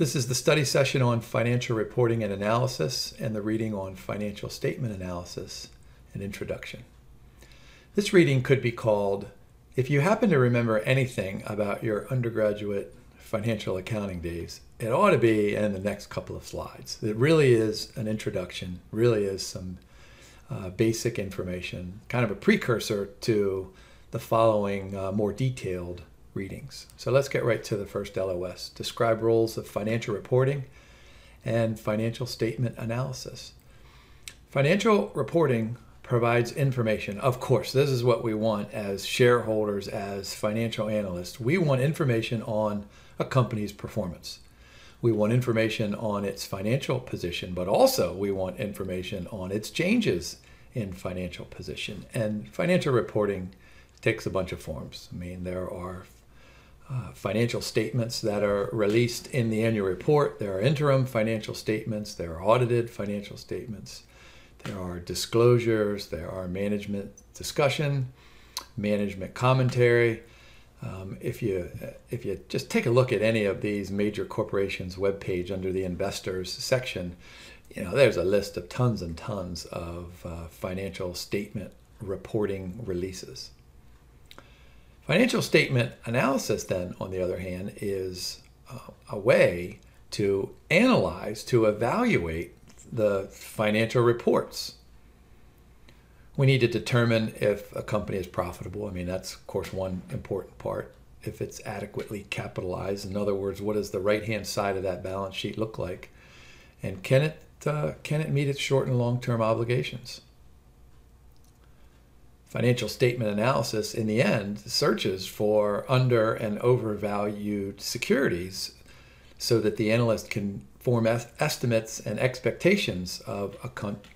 This is the study session on financial reporting and analysis and the reading on financial statement analysis and introduction. This reading could be called If you happen to remember anything about your undergraduate financial accounting days, it ought to be in the next couple of slides. It really is an introduction, really is some uh, basic information, kind of a precursor to the following uh, more detailed readings. So let's get right to the first LOS. Describe roles of financial reporting and financial statement analysis. Financial reporting provides information. Of course, this is what we want as shareholders, as financial analysts. We want information on a company's performance. We want information on its financial position, but also we want information on its changes in financial position. And financial reporting takes a bunch of forms. I mean, there are uh, financial statements that are released in the annual report. There are interim financial statements. There are audited financial statements. There are disclosures. There are management discussion, management commentary. Um, if you if you just take a look at any of these major corporations' webpage under the investors section, you know there's a list of tons and tons of uh, financial statement reporting releases. Financial statement analysis, then, on the other hand, is uh, a way to analyze, to evaluate the financial reports. We need to determine if a company is profitable. I mean, that's, of course, one important part. If it's adequately capitalized, in other words, what does the right hand side of that balance sheet look like? And can it, uh, can it meet its short and long term obligations? Financial statement analysis in the end searches for under and overvalued securities so that the analyst can form estimates and expectations of a,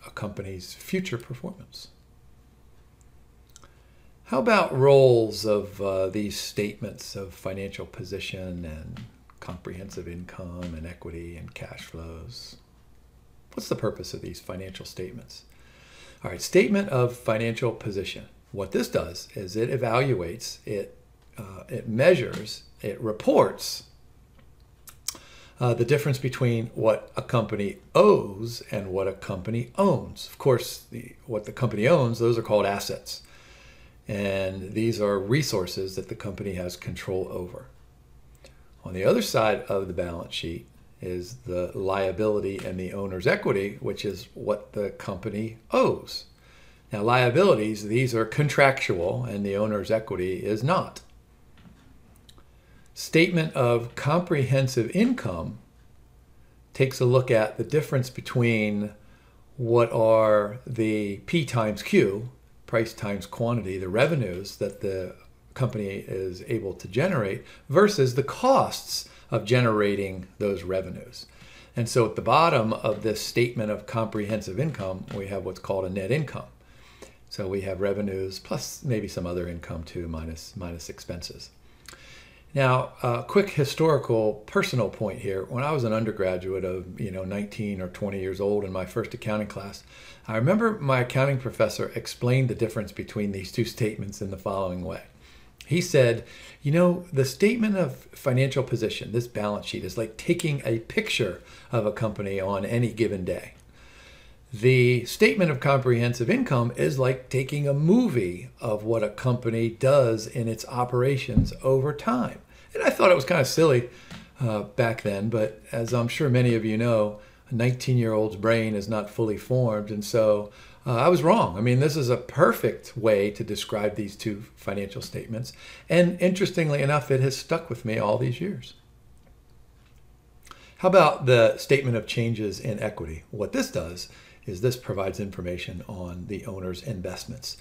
a company's future performance. How about roles of uh, these statements of financial position and comprehensive income and equity and cash flows? What's the purpose of these financial statements? All right, statement of financial position. What this does is it evaluates, it, uh, it measures, it reports uh, the difference between what a company owes and what a company owns. Of course, the, what the company owns, those are called assets. And these are resources that the company has control over. On the other side of the balance sheet is the liability and the owner's equity, which is what the company owes. Now, liabilities, these are contractual, and the owner's equity is not. Statement of comprehensive income takes a look at the difference between what are the P times Q, price times quantity, the revenues that the company is able to generate, versus the costs of generating those revenues. And so at the bottom of this statement of comprehensive income, we have what's called a net income. So we have revenues plus maybe some other income too, minus minus expenses. Now, a quick historical personal point here. When I was an undergraduate of, you know, 19 or 20 years old in my first accounting class, I remember my accounting professor explained the difference between these two statements in the following way. He said, You know, the statement of financial position, this balance sheet, is like taking a picture of a company on any given day. The statement of comprehensive income is like taking a movie of what a company does in its operations over time. And I thought it was kind of silly uh, back then, but as I'm sure many of you know, a 19 year old's brain is not fully formed. And so uh, I was wrong. I mean, this is a perfect way to describe these two financial statements. And interestingly enough, it has stuck with me all these years. How about the statement of changes in equity? What this does is this provides information on the owner's investments.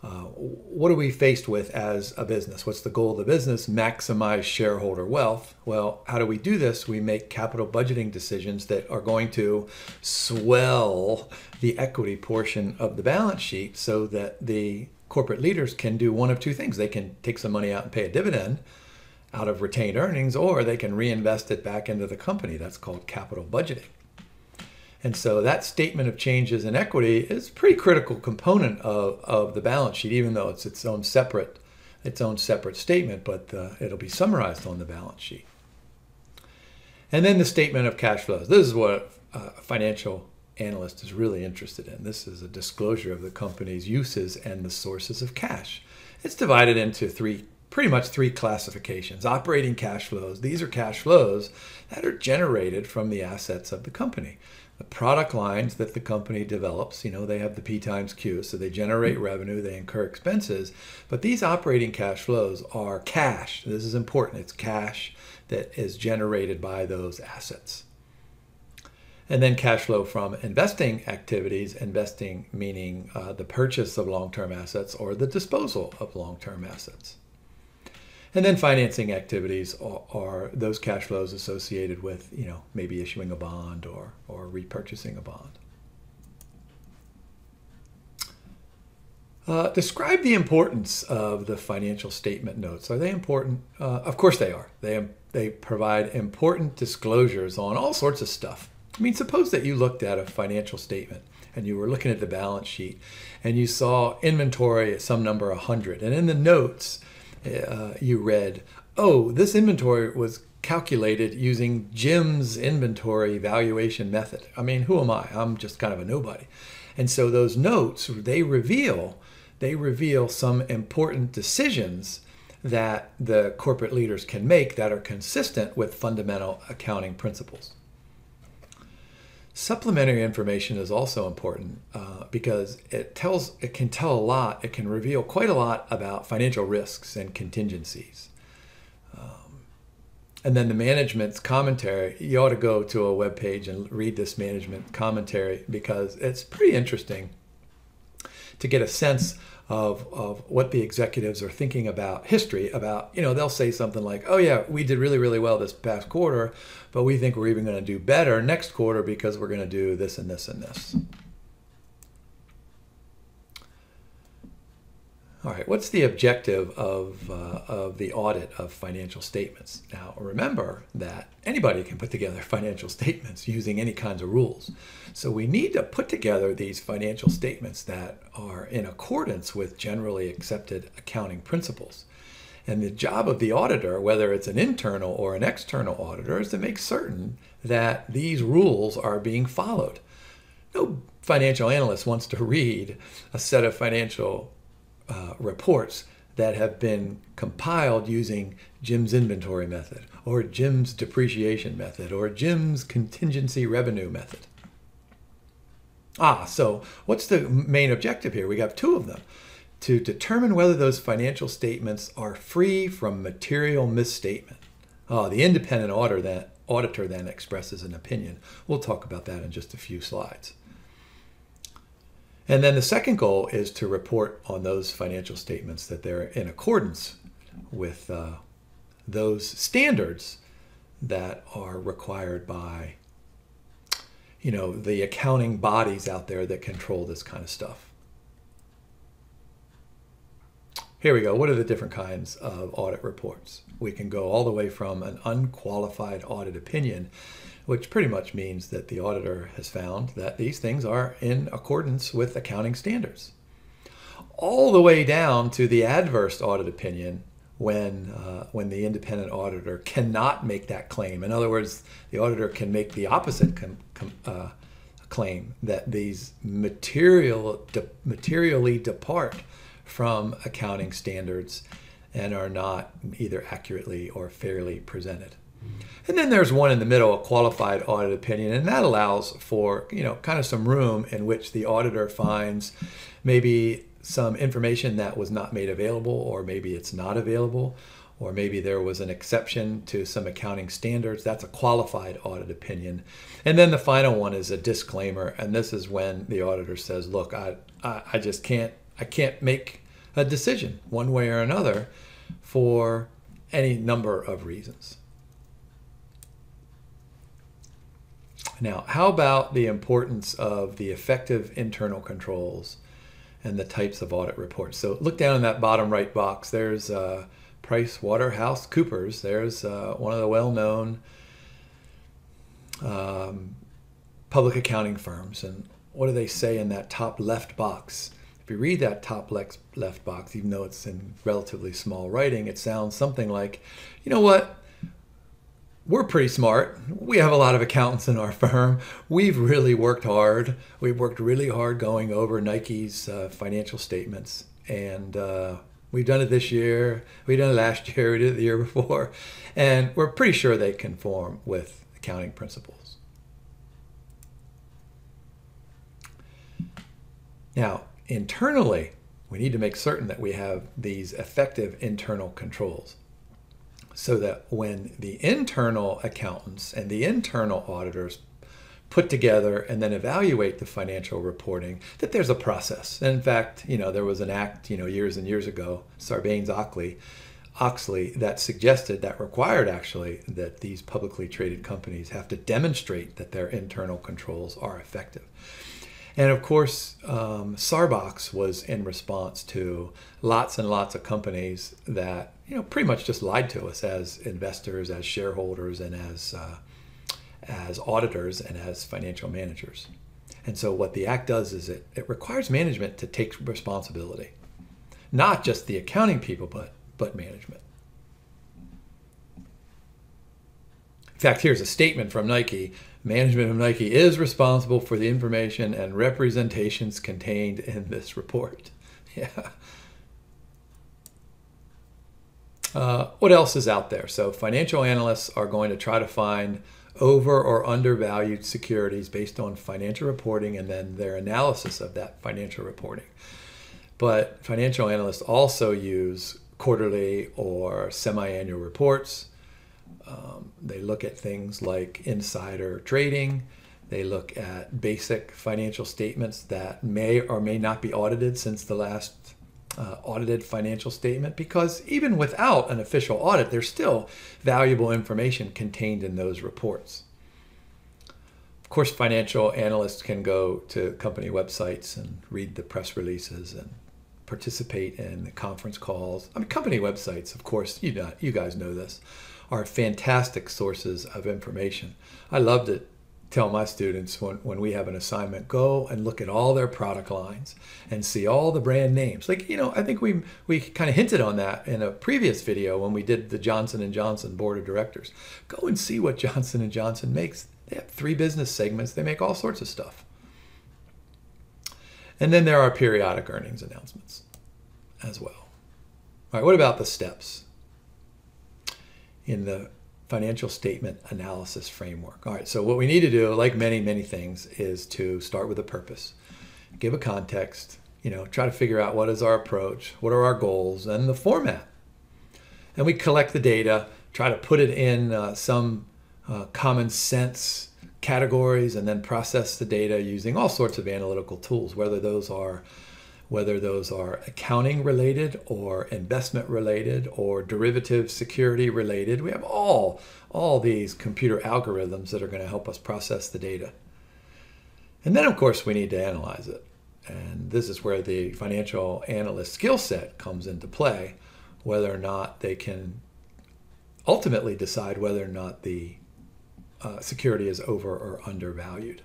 Uh, what are we faced with as a business? What's the goal of the business? Maximize shareholder wealth. Well, how do we do this? We make capital budgeting decisions that are going to swell the equity portion of the balance sheet so that the corporate leaders can do one of two things. They can take some money out and pay a dividend out of retained earnings, or they can reinvest it back into the company. That's called capital budgeting. And so that statement of changes in equity is a pretty critical component of, of the balance sheet, even though it's its own separate, its own separate statement, but uh, it'll be summarized on the balance sheet. And then the statement of cash flows. This is what a financial analyst is really interested in. This is a disclosure of the company's uses and the sources of cash. It's divided into three, pretty much three classifications. Operating cash flows. These are cash flows that are generated from the assets of the company. The product lines that the company develops, you know, they have the P times Q, so they generate revenue, they incur expenses. But these operating cash flows are cash. This is important. It's cash that is generated by those assets. And then cash flow from investing activities, investing meaning uh, the purchase of long term assets or the disposal of long term assets. And then financing activities are, are, those cash flows associated with, you know, maybe issuing a bond or, or repurchasing a bond. Uh, describe the importance of the financial statement notes. Are they important? Uh, of course they are. They, they provide important disclosures on all sorts of stuff. I mean, suppose that you looked at a financial statement and you were looking at the balance sheet and you saw inventory at some number 100. And in the notes, uh, you read, oh, this inventory was calculated using Jim's inventory valuation method. I mean, who am I? I'm just kind of a nobody. And so those notes, they reveal, they reveal some important decisions that the corporate leaders can make that are consistent with fundamental accounting principles. Supplementary information is also important uh, because it tells it can tell a lot. It can reveal quite a lot about financial risks and contingencies. Um, and then the management's commentary. You ought to go to a web page and read this management commentary because it's pretty interesting to get a sense of, of what the executives are thinking about history about you know they'll say something like oh yeah we did really really well this past quarter but we think we're even going to do better next quarter because we're going to do this and this and this All right, what's the objective of, uh, of the audit of financial statements? Now, remember that anybody can put together financial statements using any kinds of rules. So we need to put together these financial statements that are in accordance with generally accepted accounting principles. And the job of the auditor, whether it's an internal or an external auditor, is to make certain that these rules are being followed. No financial analyst wants to read a set of financial uh, reports that have been compiled using Jim's inventory method or Jim's depreciation method or Jim's contingency revenue method. Ah, so what's the main objective here? We have two of them. To determine whether those financial statements are free from material misstatement. Oh, the independent auditor then, auditor then expresses an opinion. We'll talk about that in just a few slides. And then the second goal is to report on those financial statements that they're in accordance with uh, those standards that are required by you know the accounting bodies out there that control this kind of stuff. Here we go. What are the different kinds of audit reports? We can go all the way from an unqualified audit opinion which pretty much means that the auditor has found that these things are in accordance with accounting standards. All the way down to the adverse audit opinion when, uh, when the independent auditor cannot make that claim. In other words, the auditor can make the opposite com, com, uh, claim that these material, de, materially depart from accounting standards and are not either accurately or fairly presented. And then there's one in the middle, a qualified audit opinion, and that allows for, you know, kind of some room in which the auditor finds maybe some information that was not made available or maybe it's not available or maybe there was an exception to some accounting standards. That's a qualified audit opinion. And then the final one is a disclaimer, and this is when the auditor says, "Look, I, I, I just can't, I can't make a decision one way or another for any number of reasons." Now, how about the importance of the effective internal controls and the types of audit reports? So look down in that bottom right box. There's uh, Price Waterhouse Coopers. There's uh, one of the well-known um, public accounting firms. And what do they say in that top left box? If you read that top left, left box, even though it's in relatively small writing, it sounds something like, you know what? We're pretty smart. We have a lot of accountants in our firm. We've really worked hard. We've worked really hard going over Nike's uh, financial statements. And uh, we've done it this year. We've done it last year. We did it the year before. And we're pretty sure they conform with accounting principles. Now, internally, we need to make certain that we have these effective internal controls so that when the internal accountants and the internal auditors put together and then evaluate the financial reporting that there's a process. And in fact you know there was an act you know years and years ago sarbanes-oxley oxley that suggested that required actually that these publicly traded companies have to demonstrate that their internal controls are effective. And of course, um, Sarbox was in response to lots and lots of companies that you know pretty much just lied to us as investors, as shareholders, and as uh, as auditors and as financial managers. And so what the act does is it, it requires management to take responsibility, not just the accounting people, but but management. In fact, here's a statement from Nike Management of Nike is responsible for the information and representations contained in this report. Yeah. Uh, what else is out there? So, financial analysts are going to try to find over or undervalued securities based on financial reporting and then their analysis of that financial reporting. But financial analysts also use quarterly or semi annual reports um, they look at things like insider trading. They look at basic financial statements that may or may not be audited since the last uh, audited financial statement because even without an official audit, there's still valuable information contained in those reports. Of course, financial analysts can go to company websites and read the press releases and participate in the conference calls. I mean, company websites, of course, you know, you guys know this are fantastic sources of information. I love to tell my students when, when we have an assignment, go and look at all their product lines and see all the brand names. Like, you know, I think we we kind of hinted on that in a previous video when we did the Johnson & Johnson board of directors. Go and see what Johnson & Johnson makes. They have three business segments. They make all sorts of stuff. And then there are periodic earnings announcements as well. All right, what about the steps? in the financial statement analysis framework. All right, so what we need to do, like many, many things, is to start with a purpose, give a context, you know, try to figure out what is our approach, what are our goals, and the format. And we collect the data, try to put it in uh, some uh, common sense categories, and then process the data using all sorts of analytical tools, whether those are whether those are accounting related or investment related or derivative security related. We have all, all these computer algorithms that are going to help us process the data. And then, of course, we need to analyze it. And this is where the financial analyst skill set comes into play, whether or not they can ultimately decide whether or not the uh, security is over or undervalued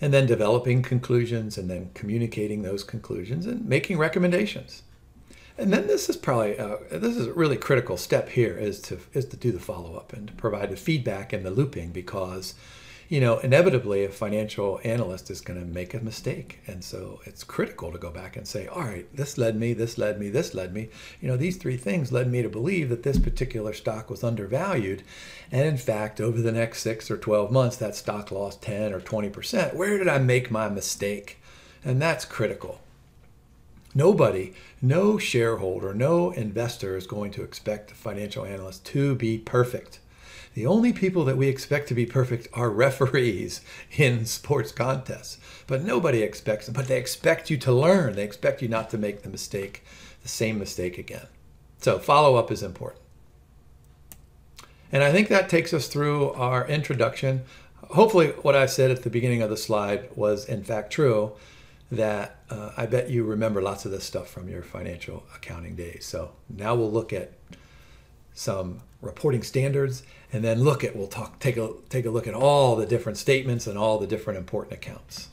and then developing conclusions and then communicating those conclusions and making recommendations. And then this is probably uh, this is a really critical step here is to is to do the follow up and to provide the feedback and the looping because you know, inevitably a financial analyst is going to make a mistake. And so it's critical to go back and say, all right, this led me, this led me, this led me. You know, these three things led me to believe that this particular stock was undervalued. And in fact, over the next six or 12 months, that stock lost 10 or 20%. Where did I make my mistake? And that's critical. Nobody, no shareholder, no investor is going to expect a financial analyst to be perfect. The only people that we expect to be perfect are referees in sports contests. But nobody expects, them, but they expect you to learn. They expect you not to make the mistake, the same mistake again. So follow up is important. And I think that takes us through our introduction. Hopefully, what I said at the beginning of the slide was in fact true that uh, I bet you remember lots of this stuff from your financial accounting days. So now we'll look at some reporting standards, and then look at we'll talk take a take a look at all the different statements and all the different important accounts.